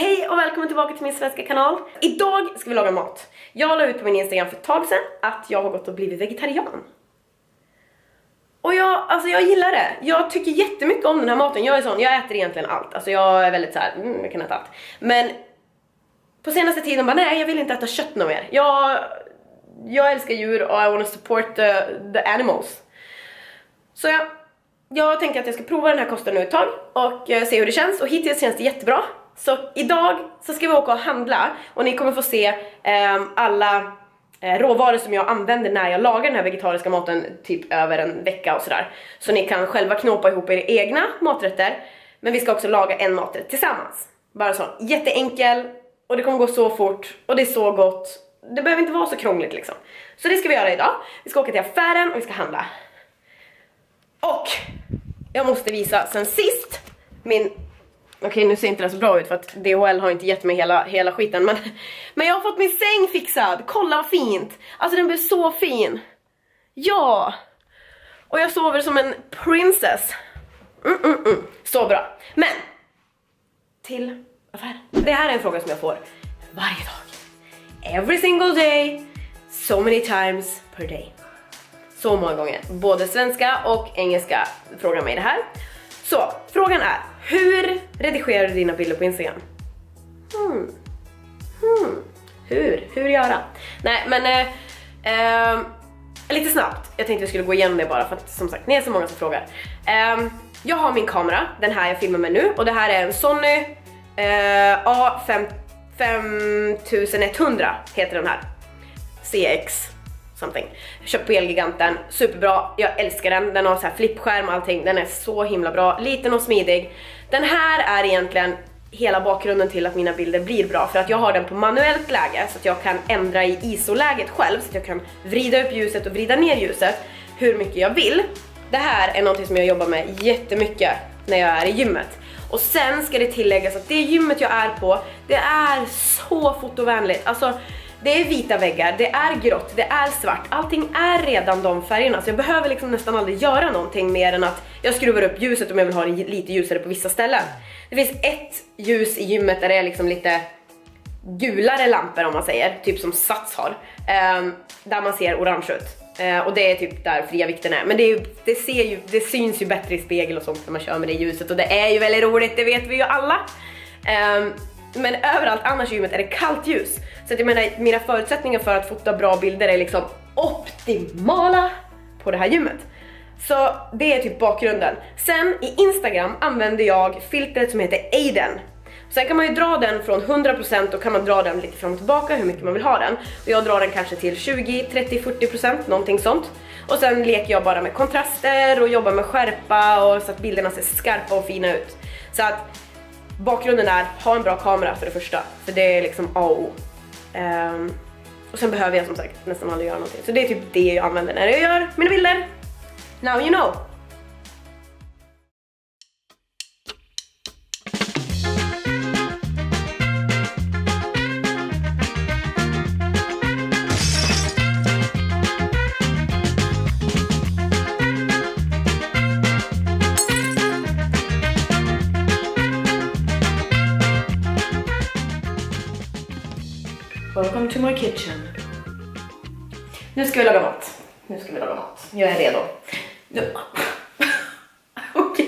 Hej och välkommen tillbaka till min svenska kanal. Idag ska vi laga mat. Jag la ut på min Instagram för ett tag sedan att jag har gått och blivit vegetarian. Och jag, alltså jag gillar det. Jag tycker jättemycket om den här maten. Jag är sån, jag äter egentligen allt. Alltså jag är väldigt så här, mm, jag kan äta allt. Men på senaste tiden bara nej, jag vill inte äta kött något mer. Jag, jag älskar djur och I wanna support the, the animals. Så jag, jag tänker att jag ska prova den här kosten nu ett tag och eh, se hur det känns och hittills känns det jättebra. Så idag så ska vi åka och handla och ni kommer få se eh, alla eh, råvaror som jag använder när jag lagar den här vegetariska maten typ över en vecka och sådär. Så ni kan själva knåpa ihop era egna maträtter men vi ska också laga en maträtt tillsammans. Bara så, jätteenkel och det kommer gå så fort och det är så gott. Det behöver inte vara så krångligt liksom. Så det ska vi göra idag. Vi ska åka till affären och vi ska handla. Och jag måste visa sen sist min Okej nu ser inte det så bra ut för att DHL har inte gett mig hela, hela skiten men, men jag har fått min säng fixad, kolla vad fint! Alltså den blev så fin! Ja! Och jag sover som en princess. Mm, mm, mm. Så bra. Men! Till affären. Det här är en fråga som jag får varje dag. Every single day, so many times per day. Så många gånger. Både svenska och engelska frågar mig det här. Så, frågan är, hur redigerar du dina bilder på Instagram? Hmm. Hmm. Hur? Hur göra? Nej men, eh, eh, lite snabbt. Jag tänkte vi skulle gå igenom det bara för att som sagt, ni är så många som frågar. Eh, jag har min kamera, den här jag filmar med nu och det här är en Sony eh, A5 5100 heter den här. CX something. Köpt på Elgiganten, superbra, jag älskar den, den har så här flippskärm och allting, den är så himla bra, liten och smidig. Den här är egentligen hela bakgrunden till att mina bilder blir bra för att jag har den på manuellt läge så att jag kan ändra i ISO-läget själv så att jag kan vrida upp ljuset och vrida ner ljuset hur mycket jag vill. Det här är någonting som jag jobbar med jättemycket när jag är i gymmet. Och sen ska det tilläggas att det gymmet jag är på, det är så fotovänligt. Alltså det är vita väggar, det är grått, det är svart, allting är redan de färgerna så jag behöver liksom nästan aldrig göra någonting mer än att jag skruvar upp ljuset om jag vill ha det lite ljusare på vissa ställen. Det finns ett ljus i gymmet där det är liksom lite gulare lampor om man säger, typ som Sats har, ehm, där man ser orange ut. Eh, och det är typ där fria vikten är. Men det, är ju, det, ser ju, det syns ju bättre i spegel och sånt när man kör med det ljuset och det är ju väldigt roligt, det vet vi ju alla. Ehm, men överallt annars i gymmet är det kallt ljus. Så att jag menar, mina förutsättningar för att fota bra bilder är liksom optimala på det här gymmet. Så det är typ bakgrunden. Sen i Instagram använder jag filtret som heter Aiden. Sen kan man ju dra den från 100% och kan man dra den lite fram och tillbaka hur mycket man vill ha den. Och jag drar den kanske till 20, 30, 40% någonting sånt. Och sen leker jag bara med kontraster och jobbar med skärpa och så att bilderna ser skarpa och fina ut. Så att bakgrunden är, ha en bra kamera för det första. För det är liksom A och O. Um, och sen behöver jag som sagt nästan aldrig göra någonting. Så det är typ det jag använder när jag gör mina bilder. Now you know! Welcome to my kitchen. Nu ska vi laga mat. Nu ska vi laga mat. Jag är redo. Nu. Oh,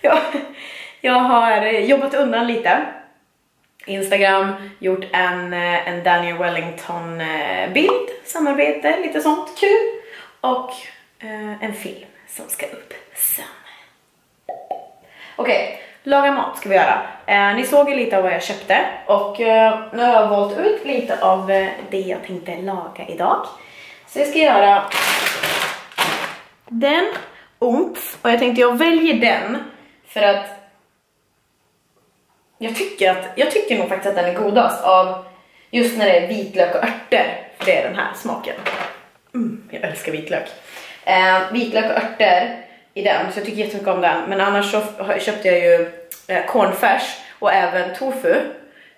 jag, jag har jobbat undan lite. Instagram, gjort en, eh, en Daniel Wellington-bild. Eh, samarbete, lite sånt kul. Och eh, en film som ska upp sen. Okej, okay. Laga mat ska vi göra. Eh, ni såg ju lite av vad jag köpte och eh, nu har jag valt ut lite av eh, det jag tänkte laga idag. Så jag ska göra den ont och jag tänkte jag väljer den för att jag tycker, att, jag tycker nog faktiskt att den är godast av just när det är vitlök och örter, för det är den här smaken. Mm, jag älskar vitlök. Eh, vitlök och örter i den, så jag tycker jättemycket om den. Men annars så köpte jag ju eh, cornfärs och även tofu.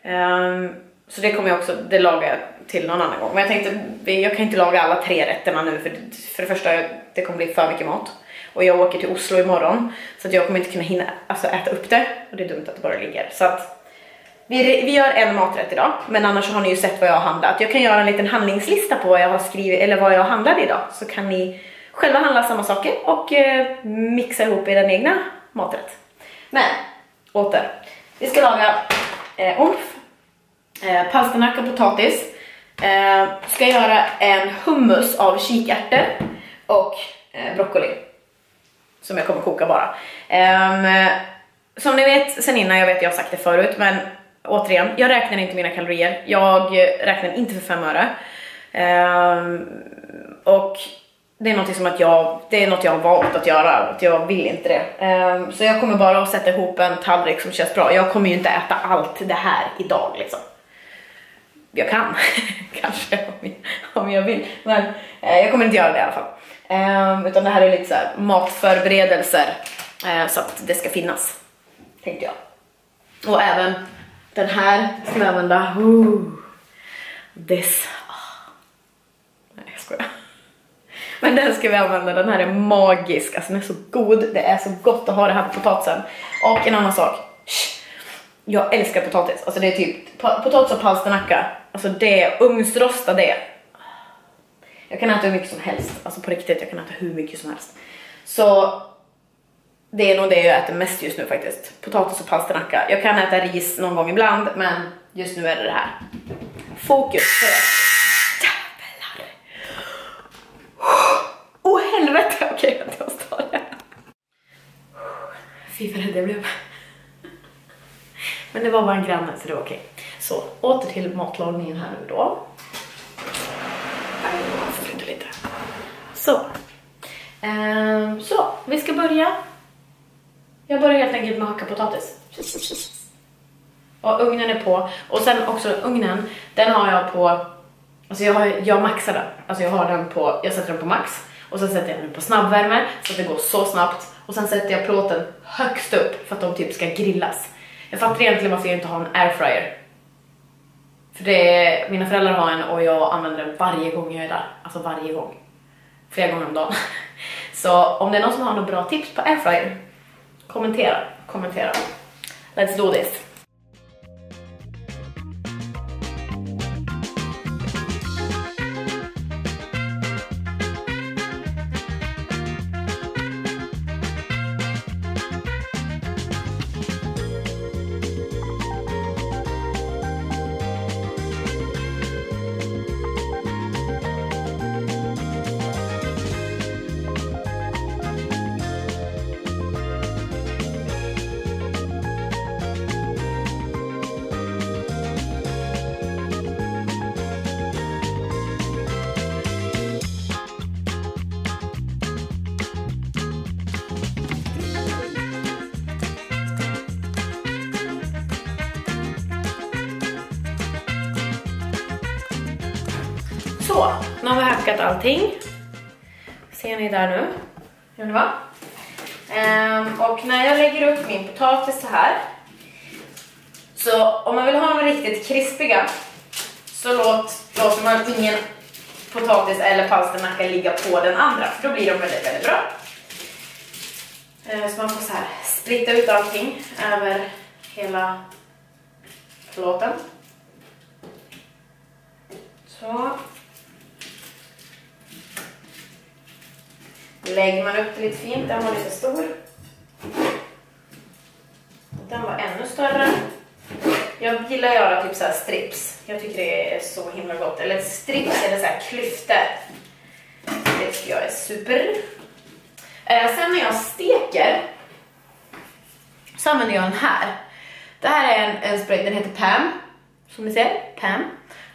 Um, så det kommer jag också, det lagar jag till någon annan gång. Men jag tänkte, jag kan inte laga alla tre rätterna nu för, det, för det första, det kommer bli för mycket mat. och jag åker till Oslo imorgon så att jag kommer inte kunna hinna alltså, äta upp det och det är dumt att det bara ligger. Så att vi, vi gör en maträtt idag, men annars har ni ju sett vad jag har handlat. Jag kan göra en liten handlingslista på vad jag har skrivit eller vad jag handlade idag så kan ni själva handla samma saker och eh, mixa ihop er egna maträtt. Men åter, vi ska laga eh, omf, eh, palsternacka och potatis. Eh, ska göra en hummus av kikärtor och eh, broccoli som jag kommer koka bara. Um, som ni vet sen innan, jag vet jag har sagt det förut, men återigen, jag räknar inte mina kalorier. Jag räknar inte för fem öre. Um, och det är något som att jag, det är något jag har valt att göra, att jag vill inte det. Um, så jag kommer bara att sätta ihop en tallrik som känns bra. Jag kommer ju inte äta allt det här idag liksom. Jag kan, kanske om jag, om jag vill, men uh, jag kommer inte göra det i alla fall. Um, utan det här är lite så här matförberedelser uh, så att det ska finnas, tänkte jag. Och även den här ska jag använda. Ooh, uh, this. Oh. Nej, jag skojar. Men den ska vi använda, den här är magisk, alltså den är så god, det är så gott att ha det här på potatisen. Och en annan sak, jag älskar potatis, alltså det är typ potatis och palsternacka, alltså det, ugnsrosta det. Jag kan äta hur mycket som helst, alltså på riktigt, jag kan äta hur mycket som helst. Så det är nog det jag äter mest just nu faktiskt. Potatis och palsternacka. Jag kan äta ris någon gång ibland, men just nu är det det här. Fokus på det. helvete! Okej, okay, jag måste ta det det blev. Men det var bara en granne så det var okej. Så åter till matlagningen här nu då. lite. Så. Ehm, så, vi ska börja. Jag börjar helt enkelt med att hacka potatis. Och ugnen är på. Och sen också ugnen, den har jag på, alltså jag, har, jag maxar den. Alltså jag har den på, jag sätter den på max. Och sen sätter jag den på snabbvärme så att det går så snabbt. Och sen sätter jag plåten högst upp för att de typ ska grillas. Jag fattar egentligen varför jag inte har en airfryer. För det är, mina föräldrar har en och jag använder den varje gång jag är där. Alltså varje gång. Flera gånger om dagen. Så om det är någon som har några bra tips på airfryer, kommentera, kommentera. Let's do this. Packat allting. Ser ni där nu? Gör det va? Um, och när jag lägger upp min potatis så här. Så om man vill ha dem riktigt krispiga så låt, låter man ingen potatis eller palsternacka ligga på den andra. För då blir de väldigt, väldigt bra. Uh, så man får så här splitta ut allting över hela plåten. Så. Lägger man upp det lite fint, den var lite stor. Den var ännu större. Jag gillar att göra typ så strips. Jag tycker det är så himla gott. Eller strips eller så här klyftor. Det tycker jag är super. Eh, sen när jag steker så använder jag den här. Det här är en, en spray, den heter Pam. Som ni ser, Pam.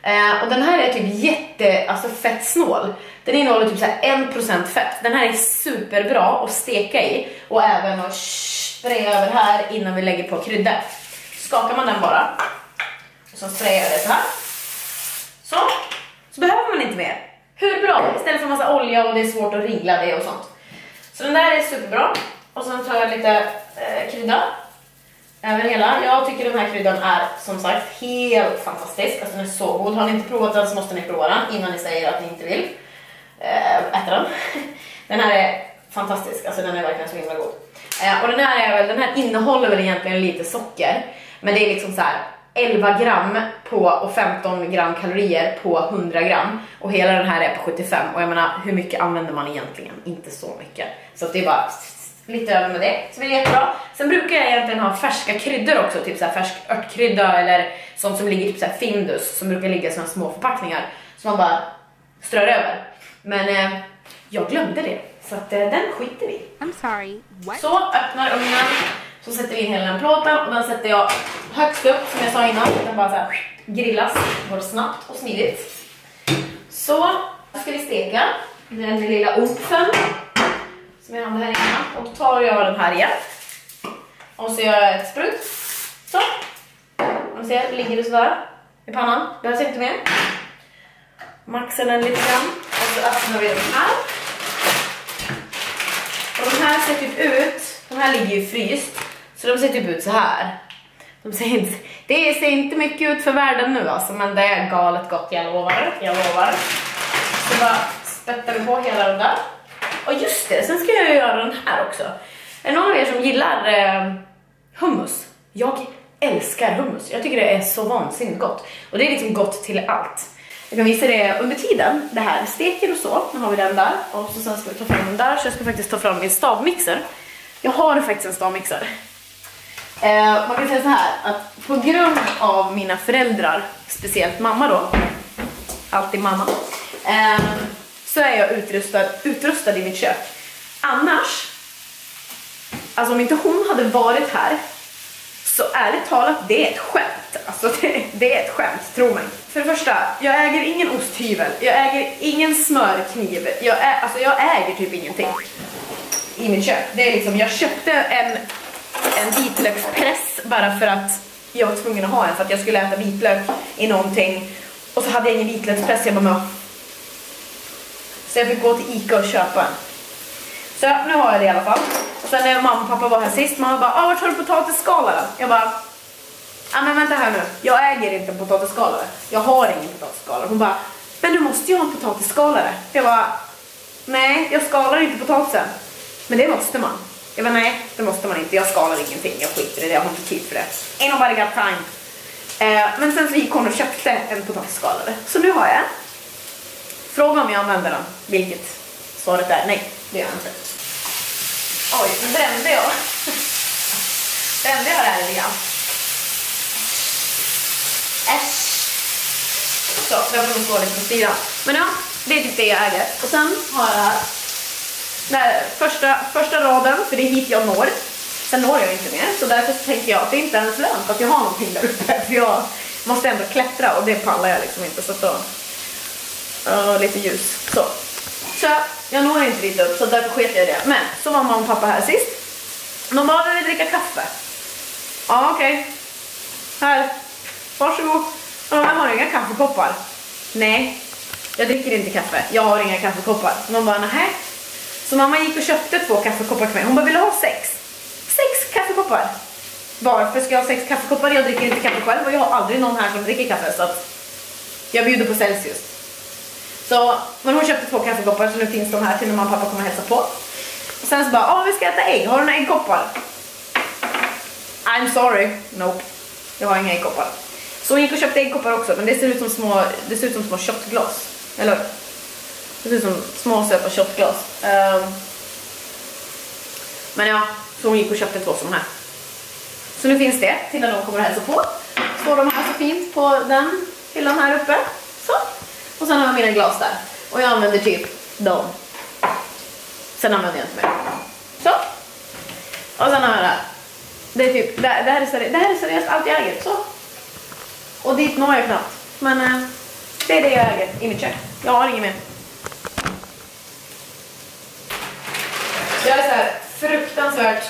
Eh, och den här är typ jätte, alltså fett snål. Den innehåller typ såhär 1% fett. Den här är superbra att steka i och även att spraya över här innan vi lägger på kryddor. Skakar man den bara och så sprayar jag det så här. Så, så behöver man inte mer. Hur bra? Istället för massa olja och det är svårt att ringla det och sånt. Så den där är superbra. Och sen tar jag lite eh, krydda över hela. Jag tycker den här kryddan är som sagt helt fantastisk. Alltså den är så god. Har ni inte provat den så måste ni prova den innan ni säger att ni inte vill eh, äta den. Den här är fantastisk, alltså den är verkligen så himla god. Eh, och den här, är väl, den här innehåller väl egentligen lite socker, men det är liksom så här 11 gram på och 15 gram kalorier på 100 gram och hela den här är på 75 och jag menar hur mycket använder man egentligen? Inte så mycket. Så det är bara lite över med det, så det är jättebra. Sen brukar jag egentligen ha färska kryddor också, typ så här färsk örtkrydda eller sånt som ligger typ så här Findus som brukar ligga i såna små förpackningar som man bara strör över. Men eh, jag glömde det, så att eh, den skiter vi I'm sorry, what? Så öppnar ugnen, så sätter vi in hela den plåten och den sätter jag högst upp som jag sa innan, så den bara så här grillas, går snabbt och smidigt. Så ska vi steka den lilla umfen som jag hade här innan och då tar jag den här igen och så gör jag ett sprut. Så. Om ser, ligger det sådär i pannan, behövs inte mer. Maxar den lite grann och så öppnar vi den här. Och de här ser typ ut, de här ligger ju fryst, så de ser typ ut så här. De ser inte, det ser inte mycket ut för världen nu alltså, men det är galet gott, jag lovar. Jag lovar. Så bara spettar vi på hela den där. Och just det, sen ska jag göra den här också. Är det någon av er som gillar eh, hummus? Jag älskar hummus. Jag tycker det är så vansinnigt gott. Och det är liksom gott till allt. Jag kan visa det under tiden det här steker och så. Nu har vi den där. Och så sen ska vi ta fram den där. Så jag ska faktiskt ta fram min stavmixer. Jag har faktiskt en stavmixer. Eh, man kan säga så här att på grund av mina föräldrar, speciellt mamma då, alltid mamma, eh, så är jag utrustad, utrustad i mitt kök. Annars, alltså om inte hon hade varit här, så ärligt talat, det är ett skämt. Alltså det, det är ett skämt, tro mig. För det första, jag äger ingen osthyvel, jag äger ingen smörkniv, jag, ä, alltså jag äger typ ingenting i mitt kök. Det är liksom, jag köpte en, en vitlökspress bara för att jag var tvungen att ha en för att jag skulle äta vitlök i någonting och så hade jag ingen vitlökspress, jag bara så jag fick gå till Ica och köpa en. Så nu har jag det i alla fall. Sen när mamma och pappa var här sist, mamma bara ah, vart har du potatisskalare? Jag bara ah, men vänta här nu, jag äger inte en potatisskalare. Jag har ingen potatisskalare. Hon bara men du måste ju ha en potatisskalare. Jag bara nej, jag skalar inte potatisen. Men det måste man. Jag bara nej, det måste man inte. Jag skalar ingenting, jag skiter i det, jag har inte tid för det. Ain't nobody got time. Eh, men sen så gick hon och köpte en potatisskalare. Så nu har jag en. Fråga om jag använder den, vilket svaret är nej, det gör jag inte. Oj, nu brände jag. brände jag det här lite grann? Äsch. Så, den får nog stå lite på sidan. Men ja, det är typ det jag äger. Och sen har jag här första, första raden, för det är hit jag når. Sen når jag inte mer, så därför så tänker jag att det inte ens lönt att jag har någonting där uppe. För jag måste ändå klättra och det pallar jag liksom inte. Så då, uh, lite ljus. Så. så jag når inte dit upp, så därför sket jag i det. Men så var mamma och pappa här sist. De bad mig dricka kaffe. Ja, okej. Okay. Här, varsågod. Ja, jag har inga kaffekoppar. Nej, jag dricker inte kaffe. Jag har inga kaffekoppar. De bara, nähä. Så mamma gick och köpte två kaffekoppar till mig. Hon bara, vill du ha sex? Sex kaffekoppar! Varför ska jag ha sex kaffekoppar? Jag dricker inte kaffe själv och jag har aldrig någon här som dricker kaffe så att jag bjuder på Celsius. Så, men hon köpte två kaffekoppar så nu finns de här till när mamma och pappa kommer och hälsa på. Och sen så bara, ja vi ska äta ägg, har du några äggkoppar? I'm sorry, nope. Jag har inga äggkoppar. Så hon gick och köpte äggkoppar också men det ser ut som små, det ser ut som små shotglas. Eller det ser ut som små söta shotglas. Um, men ja, så hon gick och köpte två sådana här. Så nu finns det till när de kommer och hälsa på. Står de här så fint på den hyllan här uppe. Och sen har jag mina glas där. Och jag använder typ dem. Sen använder jag inte mer. Så. Och sen har jag det här. Det, är typ, det, det, här är seriöst, det här är seriöst allt jag äger. Så. Och dit når jag knappt. Men eh, det är det jag äger i mitt kök. Jag har inget mer. Jag är så här fruktansvärt,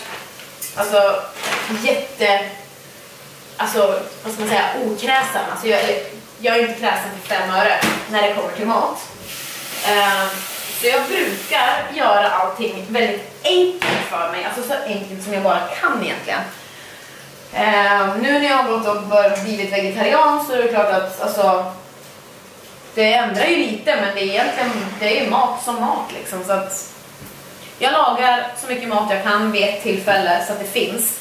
alltså jätte, alltså vad ska man säga, okräsen. Alltså jag, jag är inte kräsen för fem öre när det kommer till mat. Ehm, så jag brukar göra allting väldigt enkelt för mig, alltså så enkelt som jag bara kan egentligen. Ehm, nu när jag har gått och blivit vegetarian så är det klart att alltså, det ändrar ju lite men det är egentligen det är mat som mat liksom. Så att Jag lagar så mycket mat jag kan vid ett tillfälle så att det finns.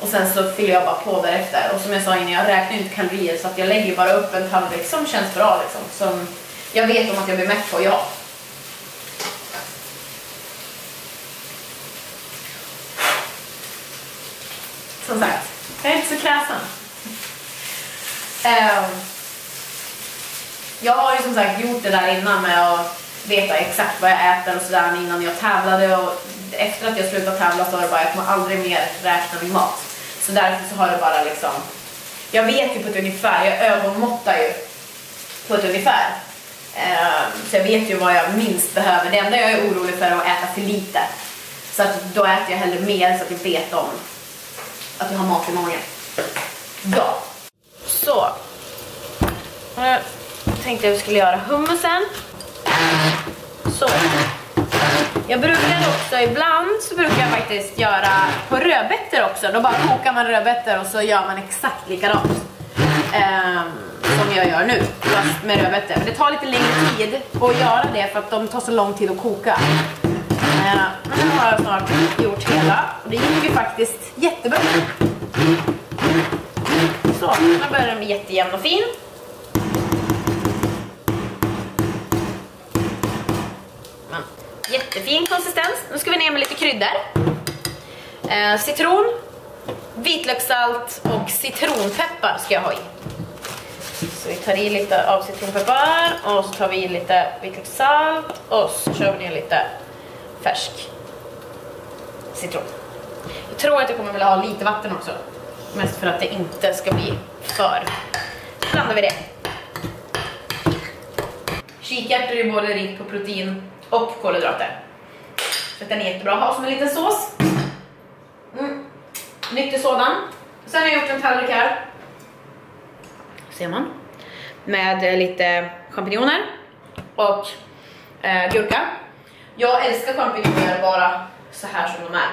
Och sen så fyller jag bara på därefter. Och som jag sa innan, jag räknar inte kalorier så att jag lägger bara upp en tallrik som känns bra liksom. Som jag vet om att jag blir mätt på, ja. Som sagt, jag är inte så kräsen. Um, jag har ju som sagt gjort det där innan med att veta exakt vad jag äter och sådär innan jag tävlade och efter att jag slutade tävla så har det bara jag kommer aldrig mer räkna min mat. Så därför så har det bara liksom, jag vet ju på ett ungefär, jag ögonmåttar ju på ett ungefär. Ehm, så jag vet ju vad jag minst behöver. Det enda jag är orolig för är att äta för lite. Så att då äter jag hellre mer så att jag vet om att jag har mat i magen. Ja. Så. Nu tänkte jag att vi skulle göra hummusen. Så. Jag brukar också, ibland så brukar jag faktiskt göra på rödbetor också. Då bara kokar man rödbetor och så gör man exakt likadant. Ehm, som jag gör nu, fast med rödbetor. Men det tar lite längre tid att göra det för att de tar så lång tid att koka. Ehm, men nu har jag snart gjort hela och det gick ju faktiskt jättebra. Så, nu börjar den bli jättejämn och fin. Men, jättefin konsistens. Nu ska vi ner med lite kryddor. Eh, citron, vitlökssalt och citronpeppar ska jag ha i. Så vi tar i lite av citronpeppar och så tar vi i lite vitlökssalt och så kör vi ner lite färsk citron. Jag tror att jag kommer vilja ha lite vatten också. Mest för att det inte ska bli för. Så blandar vi det. Kikärtor är både rikt på protein och kolhydrater. Så den är jättebra att ha som en liten sås. Mm. Nyttig sådan. Sen har jag gjort en tallrik här. Ser man. Med eh, lite champinjoner och eh, gurka. Jag älskar champinjoner bara så här som de är.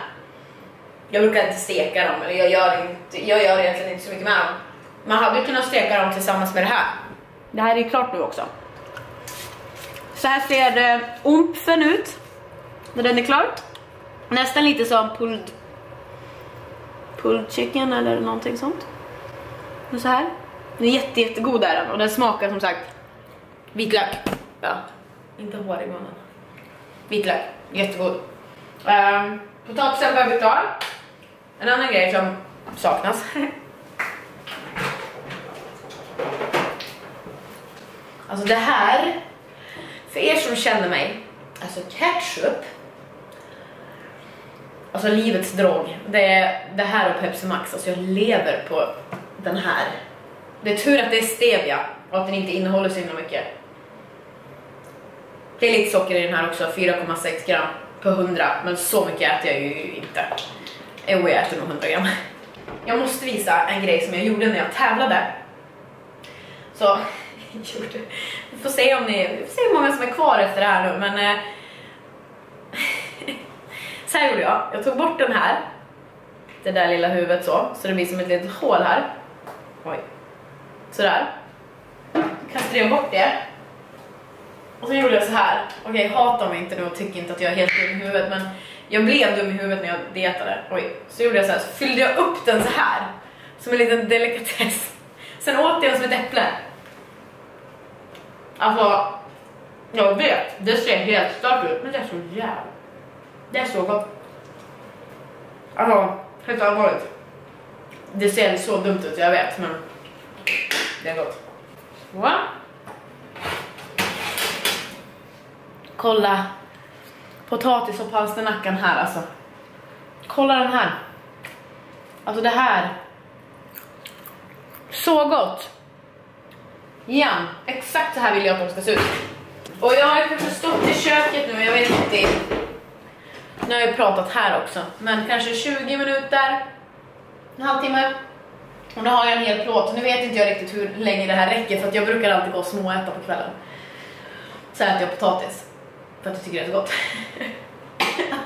Jag brukar inte steka dem, eller jag gör, inte, jag gör egentligen inte så mycket med dem. Man hade ju kunnat steka dem tillsammans med det här. Det här är ju klart nu också. Så här ser eh, ompfen umpfen ut när den är klar. Nästan lite som pulled, pulled chicken eller någonting sånt. Men så här. Den är jätte, jättegod är den och den smakar som sagt vitlök. Ja, inte hår i munnen. Vitlök, jättegod. Um, potatisen börjar bli klar. En annan grej som saknas. alltså det här, för er som känner mig, alltså ketchup, alltså livets drog, det är det här och Pepsi Max, alltså jag lever på den här. Det är tur att det är stevia och att den inte innehåller så himla mycket. Det är lite socker i den här också, 4,6 gram på 100, men så mycket äter jag ju inte. Jo, jag äter nog 100 gram. Jag måste visa en grej som jag gjorde när jag tävlade. Så, gjorde. vi får se om ni, vi får se hur många som är kvar efter det här nu, men eh, så här gjorde jag. Jag tog bort den här, det där lilla huvudet så, så det blir som ett litet hål här. Oj. Sådär. Kastade jag bort det. Och så gjorde jag så här. Okej, okay, hata mig inte nu och tyck inte att jag är helt dum i huvudet, men jag blev dum i huvudet när jag dietade. Oj. Så gjorde jag så här, så fyllde jag upp den så här. Som en liten delikatess. Sen åt jag den som ett äpple. Alltså, jag vet, det ser helt stört ut, men det är så jävla... Det är så gott. Alltså, helt allvarligt. Det ser så dumt ut, jag vet, men det är gott. Va? Kolla potatis och palsternackan här alltså. Kolla den här. Alltså det här. Så gott. Ja, exakt så här vill jag att de ska se ut. Och jag har kanske stått i köket nu, jag vet inte. Nu har jag pratat här också, men kanske 20 minuter, en halvtimme. Och nu har jag en hel plåt, nu vet inte jag riktigt hur länge det här räcker för att jag brukar alltid gå och småäta på kvällen. Så äter jag potatis, för att jag tycker det är så gott.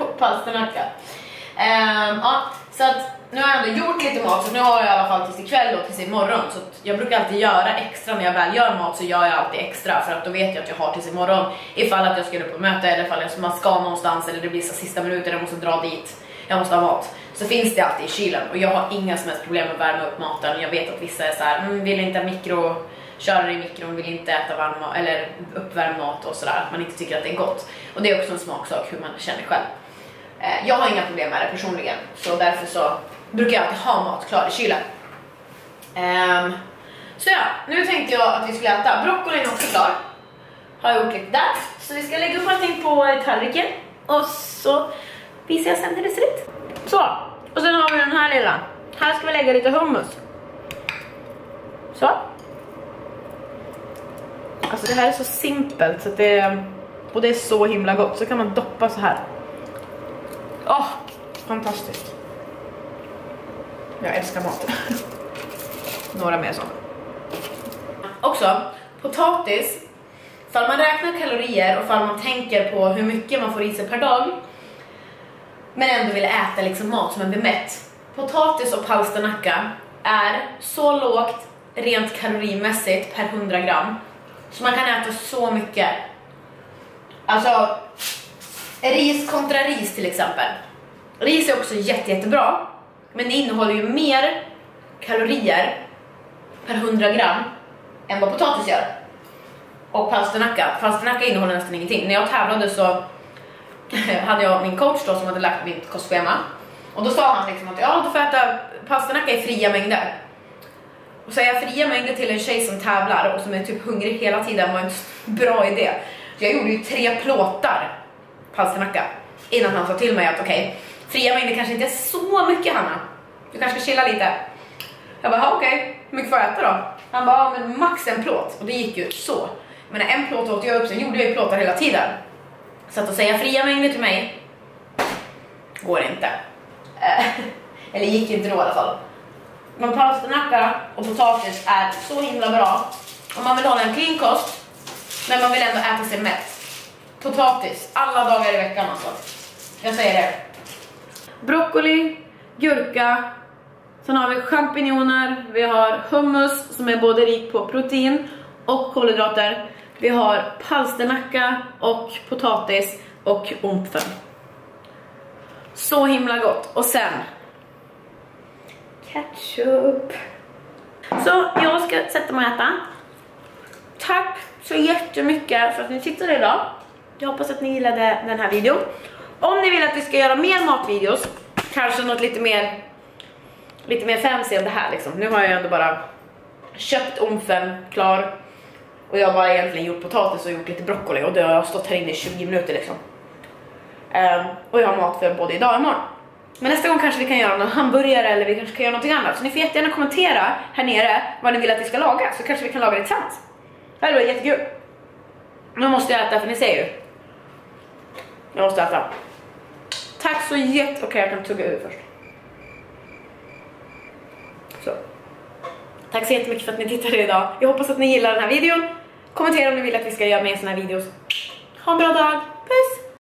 och palsternacka. Um, ehm, ja, så att nu har jag ändå gjort lite mat så nu har jag i alla fall tills ikväll och tills imorgon. Så att jag brukar alltid göra extra när jag väl gör mat så gör jag alltid extra för att då vet jag att jag har tills imorgon ifall att jag skulle på möte eller ifall man ska någonstans eller det blir så sista minuten jag måste dra dit. Jag måste ha mat. Så finns det alltid i kylen och jag har inga som helst problem med att värma upp maten. Jag vet att vissa är så här, mm, vill inte mikro köra det i mikron, vill inte äta varm mat eller uppvärmd mat och sådär. Att man inte tycker att det är gott. Och det är också en smaksak hur man känner själv. Eh, jag har inga problem med det personligen, så därför så brukar jag alltid ha mat klar i kylen. Um, så ja, nu tänkte jag att vi skulle äta. Broccolin är också klar. Har jag gjort lite där. Så vi ska lägga upp allting på tallriken och så visar jag sen hur det ser ut. Så, och sen har vi den här lilla. Här ska vi lägga lite hummus. Så. Alltså det här är så simpelt så att det är, och det är så himla gott. Så kan man doppa så här. Åh, fantastiskt. Jag älskar mat. Några mer sådana. Också, potatis. Fall man räknar kalorier och fall man tänker på hur mycket man får i sig per dag men ändå vill äta liksom mat som man blir mätt. Potatis och palsternacka är så lågt rent kalorimässigt per 100 gram så man kan äta så mycket. Alltså, ris kontra ris till exempel. Ris är också jätte, jättebra, men det innehåller ju mer kalorier per 100 gram än vad potatis gör. Och palsternacka, palsternacka innehåller nästan ingenting. När jag tävlade så hade jag min coach då som hade lagt mitt kostschema och då sa han liksom att ja, du får äta palsternacka i fria mängder. Och säga fria mängder till en tjej som tävlar och som är typ hungrig hela tiden var en bra idé. Så jag gjorde ju tre plåtar palsternacka innan han sa till mig att okej, fria mängder kanske inte är så mycket Hanna. Du kanske ska chilla lite. Jag bara, okej, okej, hur mycket får jag äta då? Han bara, men max en plåt. Och det gick ju så. Men en plåt åt jag upp, sen gjorde jag ju plåtar hela tiden. Så att, att säga fria mängder till mig går inte. Eh, eller gick inte då i alla fall. Men palsternacka och potatis är så himla bra om man vill hålla en clean kost men man vill ändå äta sig mätt. Potatis, alla dagar i veckan alltså. Jag säger det. Broccoli, gurka, sen har vi champinjoner, vi har hummus som är både rik på protein och kolhydrater. Vi har palsternacka och potatis och ompfen. Så himla gott. Och sen ketchup. Så jag ska sätta mig och äta. Tack så jättemycket för att ni tittade idag. Jag hoppas att ni gillade den här videon. Om ni vill att vi ska göra mer matvideos, kanske något lite mer lite mer fancy än det här liksom. Nu har jag ändå bara köpt omfen klar och jag har bara egentligen gjort potatis och gjort lite broccoli och det har jag stått här inne i 20 minuter liksom. Um, och jag har mat för både idag och imorgon. Men nästa gång kanske vi kan göra någon hamburgare eller vi kanske kan göra någonting annat. Så ni får jättegärna kommentera här nere vad ni vill att vi ska laga så kanske vi kan laga det tillsammans. Det här var jättekul. Nu måste jag äta för ni ser ju. Jag måste äta. Tack så jätte... Okej jag kan tugga ur först. Så. Tack så jättemycket för att ni tittade idag. Jag hoppas att ni gillar den här videon. Kommentera om ni vill att vi ska göra mer såna här videos. Ha en bra dag. Puss!